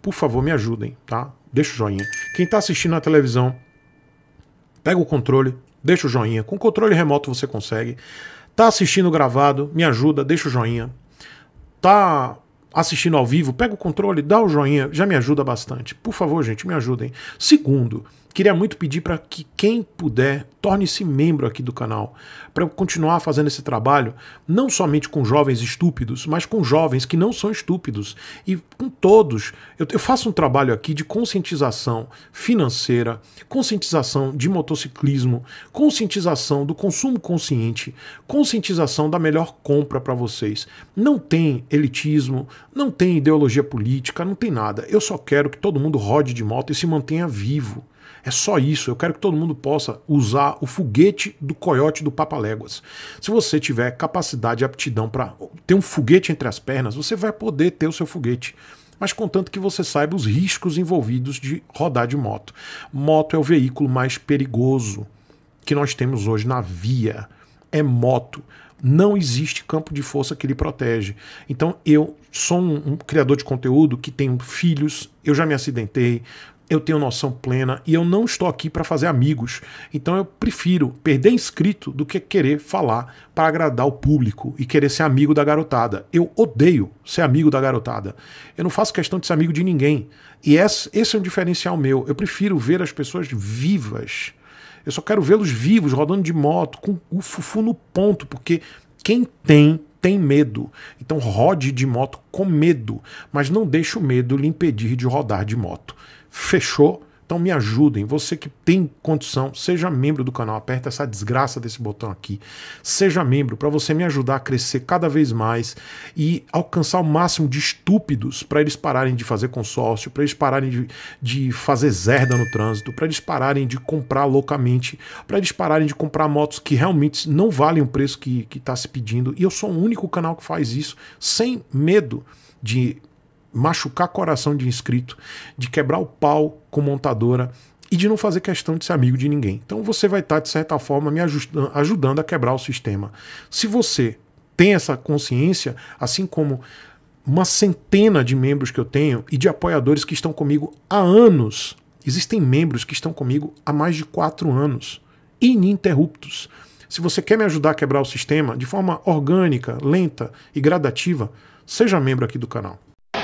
Por favor, me ajudem, tá? Deixa o joinha. Quem tá assistindo na televisão, pega o controle, deixa o joinha. Com controle remoto você consegue. Tá assistindo gravado, me ajuda, deixa o joinha. Tá assistindo ao vivo, pega o controle, dá o joinha, já me ajuda bastante. Por favor, gente, me ajudem. Segundo, Queria muito pedir para que quem puder torne-se membro aqui do canal, para eu continuar fazendo esse trabalho, não somente com jovens estúpidos, mas com jovens que não são estúpidos e com todos. Eu, eu faço um trabalho aqui de conscientização financeira, conscientização de motociclismo, conscientização do consumo consciente, conscientização da melhor compra para vocês. Não tem elitismo, não tem ideologia política, não tem nada. Eu só quero que todo mundo rode de moto e se mantenha vivo. É só isso. Eu quero que todo mundo possa usar o foguete do coiote do Papaléguas. Se você tiver capacidade e aptidão para ter um foguete entre as pernas, você vai poder ter o seu foguete. Mas contanto que você saiba os riscos envolvidos de rodar de moto. Moto é o veículo mais perigoso que nós temos hoje na via. É moto não existe campo de força que lhe protege. Então eu sou um, um, criador de conteúdo que tenho filhos, eu já me acidentei, eu tenho noção plena e eu não estou aqui para fazer amigos. Então eu prefiro perder inscrito do que querer falar para agradar o público e querer ser amigo da garotada. Eu odeio ser amigo da garotada. Eu não faço questão de ser amigo de ninguém. E esse, é um diferencial meu. Eu prefiro ver as pessoas vivas. Eu só quero vê-los vivos, rodando de moto, com o fufu no ponto, porque quem tem tem medo. Então rode de moto com medo, mas não deixe o medo lhe impedir de rodar de moto. Fechou? Então me ajudem, você que tem condição, seja membro do canal, aperta essa desgraça desse botão aqui. Seja membro para você me ajudar a crescer cada vez mais e alcançar o máximo de estúpidos para eles pararem de fazer consórcio, para eles pararem de, de fazer zerda no trânsito, para eles pararem de comprar loucamente, para eles pararem de comprar motos que realmente não valem o preço que está se pedindo. E eu sou o único canal que faz isso sem medo de machucar coração de inscrito, de quebrar o pau com montadora e de não fazer questão de ser amigo de ninguém. Então você vai estar, de certa forma, me ajudando a quebrar o sistema. Se você tem essa consciência, assim como uma centena de membros que eu tenho e de apoiadores que estão comigo há anos. Existem membros que estão comigo há mais de quatro anos, ininterruptos. Se você quer me ajudar a quebrar o sistema de forma orgânica, lenta e gradativa, seja membro aqui do canal.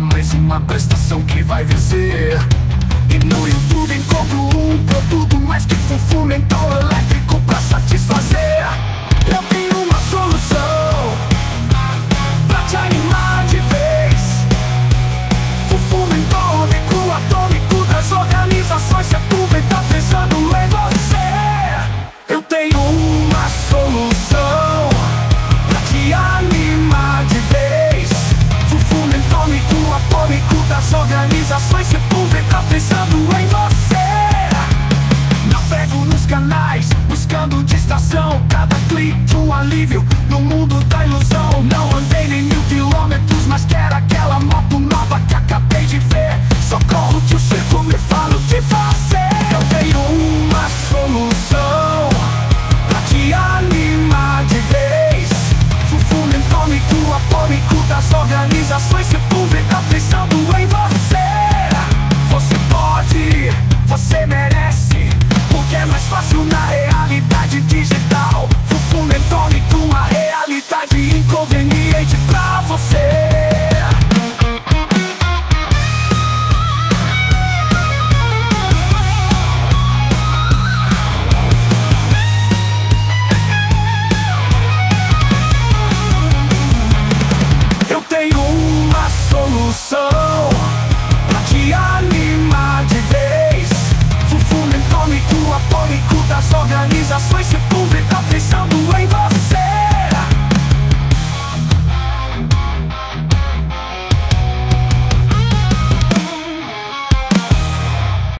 mas uma prestação que vai vencer. E no YouTube encontro um